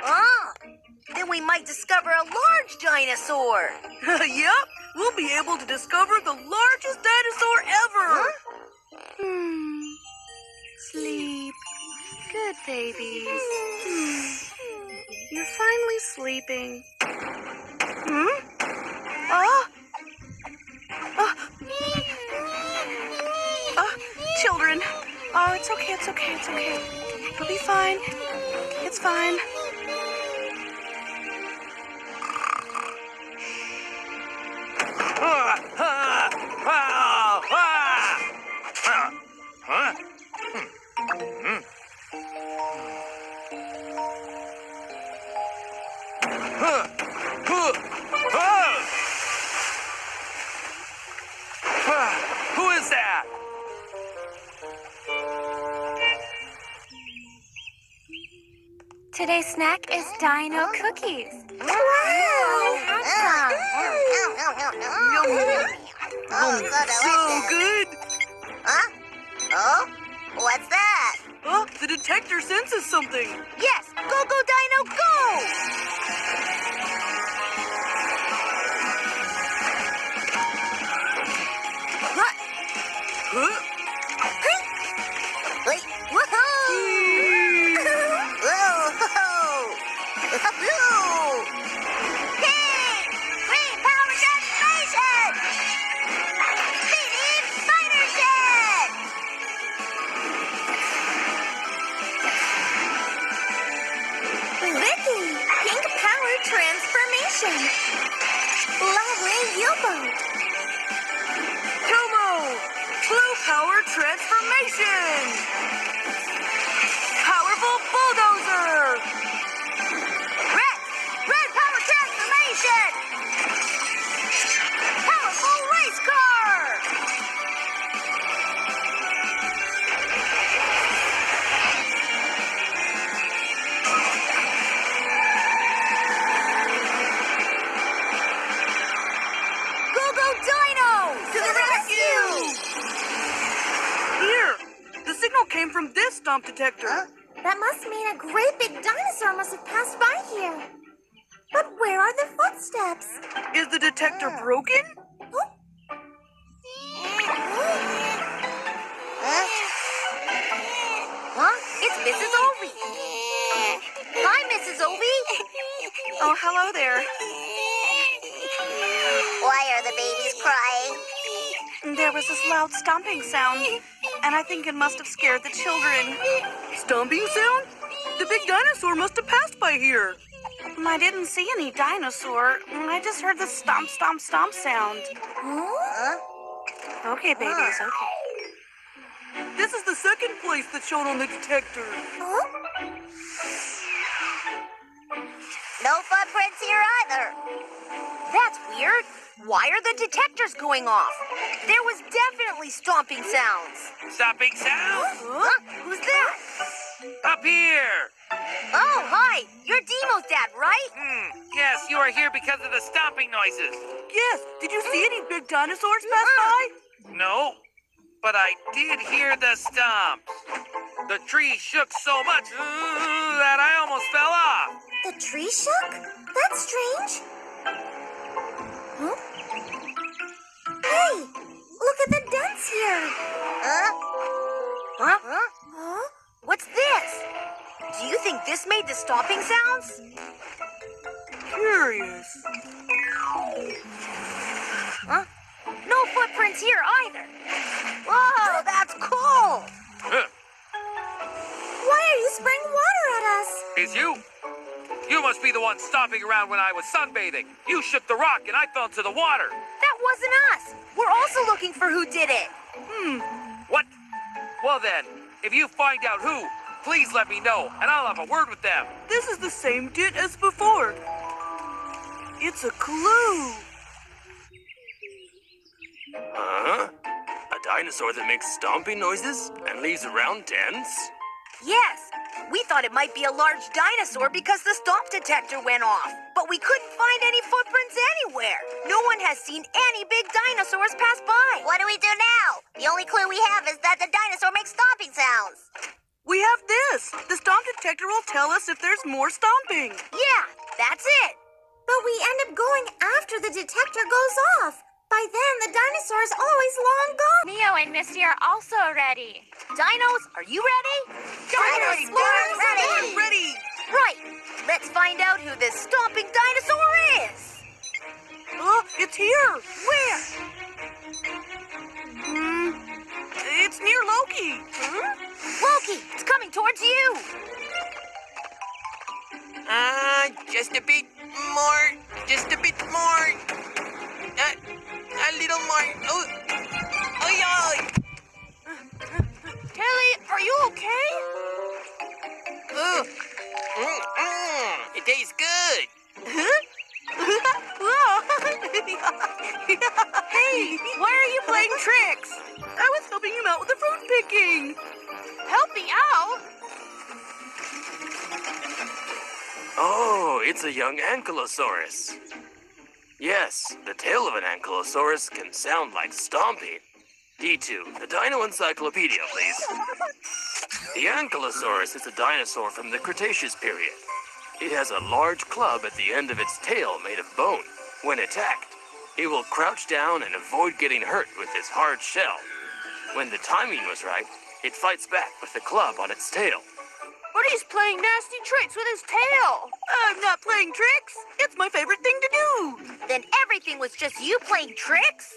Ah, then we might discover a large dinosaur. yep, we'll be able to discover the largest dinosaur ever. Hmm. Sleep. Good babies. Hmm. You're finally sleeping. Hmm? Ah! Ah! Ah, children. Oh, it's okay, it's okay, it's okay. It'll be fine. It's fine. Today's snack is dino cookies. Oh, so So good. Huh? Oh, what's that? Oh, the detector senses something. Yes, stomp detector. That must mean a great big dinosaur must have passed by here. But where are the footsteps? Is the detector ah. broken? Oh. Huh? It's Mrs. Ovi. Hi, Mrs. Ovi. Oh, hello there. Why are the babies crying? There was this loud stomping sound, and I think it must have scared the children. Stomping sound? The big dinosaur must have passed by here. Mm, I didn't see any dinosaur. Mm, I just heard the stomp, stomp, stomp sound. Huh? Okay, babies, okay. This is the second place that's shown on the detector. Huh? No footprints here either. That's weird. Why are the detectors going off? There was definitely stomping sounds. Stopping sounds? Huh? Who's that? Up here! Oh, hi. You're Demo's dad, right? Hmm. Yes, you are here because of the stomping noises. Yes, did you see any big dinosaurs pass by? No, but I did hear the stomps. The tree shook so much uh, that I almost fell off. The tree shook? That's strange. Huh? Hey, look at the dents here. Huh? Huh? Huh? Huh? What's this? Do you think this made the stopping sounds? Curious. Huh? No footprints here either. Whoa, that's cool. Huh. Why are you spraying water at us? Is you? You must be the one stomping around when I was sunbathing. You shook the rock and I fell into the water. That wasn't us. We're also looking for who did it. Hmm. What? Well then, if you find out who, please let me know and I'll have a word with them. This is the same dent as before. It's a clue. Huh? A dinosaur that makes stomping noises and leaves around dents? Yes, we thought it might be a large dinosaur because the stomp detector went off. But we couldn't find any footprints anywhere. No one has seen any big dinosaurs pass by. What do we do now? The only clue we have is that the dinosaur makes stomping sounds. We have this. The stomp detector will tell us if there's more stomping. Yeah, that's it. But we end up going after the detector goes off. By then, the dinosaur is always long gone. Neo and Misty are also ready. Dinos, are you ready? Dino Explorers ready. Ready. Right. Let's find out who this stomping dinosaur is. Oh, it's here. Where? Hmm. It's near Loki. Loki, it's coming towards you. Uh, just a bit more. Just a bit more. Uh, a little more. Oh, oh, yeah. Kelly, are you okay? Oh. Mm, mm, it tastes good. hey, why are you playing tricks? I was helping him out with the fruit picking. Helping out? Oh, it's a young ankylosaurus. Yes, the tail of an ankylosaurus can sound like stomping. D2, the Dino Encyclopedia, please. The ankylosaurus is a dinosaur from the Cretaceous period. It has a large club at the end of its tail made of bone. When attacked, it will crouch down and avoid getting hurt with its hard shell. When the timing was right, it fights back with the club on its tail. But he's playing nasty tricks with his tail. I'm not playing tricks. It's my favorite thing to do. Then everything was just you playing tricks?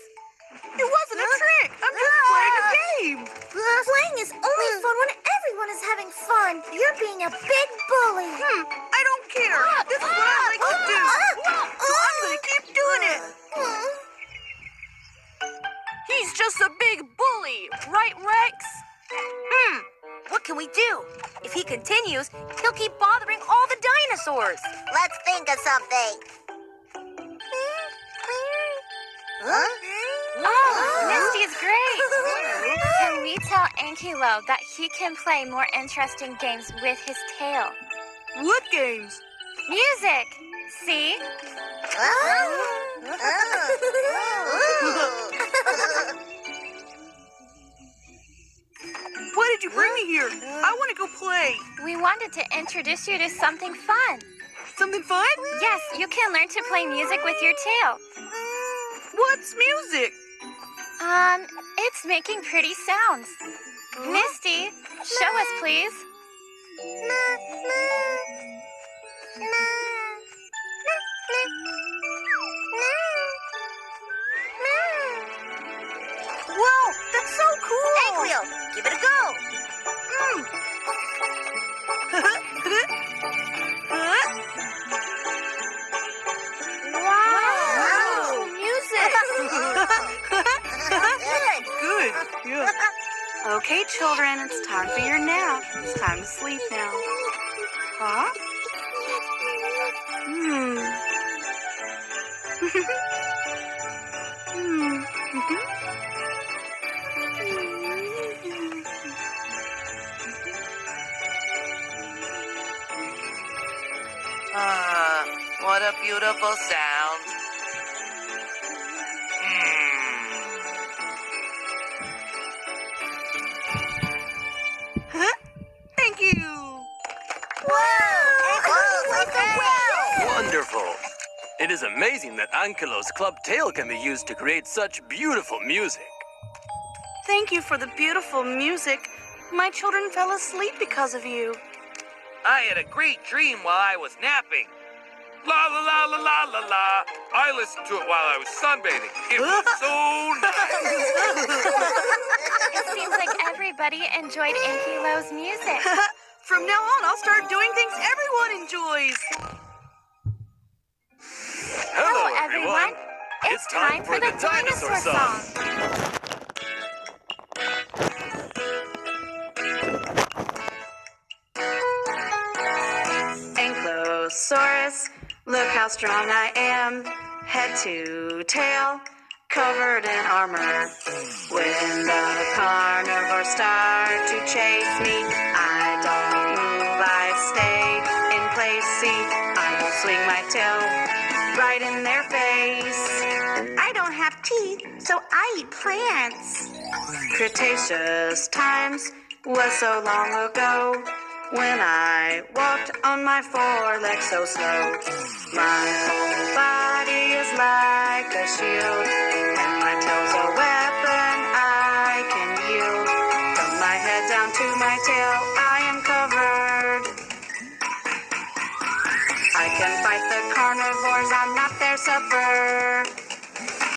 It wasn't a trick. I'm just playing a game. Playing is only fun when everyone is having fun. You're being a big bully. Hmm, I don't care. This is what I like to do. So I'm gonna keep doing it. He's just a big bully, right, Rex? Hmm. What can we do? If he continues, he'll keep bothering all the dinosaurs. Let's think of something. Huh? Oh, Misty is great. Can we tell Ankylo that he can play more interesting games with his tail? What games? Music. See? Why did you bring me here? I want to go play. We wanted to introduce you to something fun. Something fun? Yes, you can learn to play music with your tail. What's music? Um, it's making pretty sounds. Misty, show us, please. Okay, children, it's time for your nap. It's time to sleep now. Huh? Hmm. hmm. Ah, what a beautiful sound. Wonderful! It is amazing that Ankylo's club tail can be used to create such beautiful music. Thank you for the beautiful music. My children fell asleep because of you. I had a great dream while I was napping. La la la la la la la. I listened to it while I was sunbathing. It was so nice. It seems like everybody enjoyed Ankylo's music. From now on, I'll start doing things everyone enjoys. Hello, everyone. It's time for the dinosaur song. Ankylosaurus, look how strong I am. Head to tail, covered in armor. When the carnivores start to chase me, swing my tail right in their face. I don't have teeth, so I eat plants. Cretaceous times, was so long ago when I walked on my four legs so slow. My whole body is like a shield, I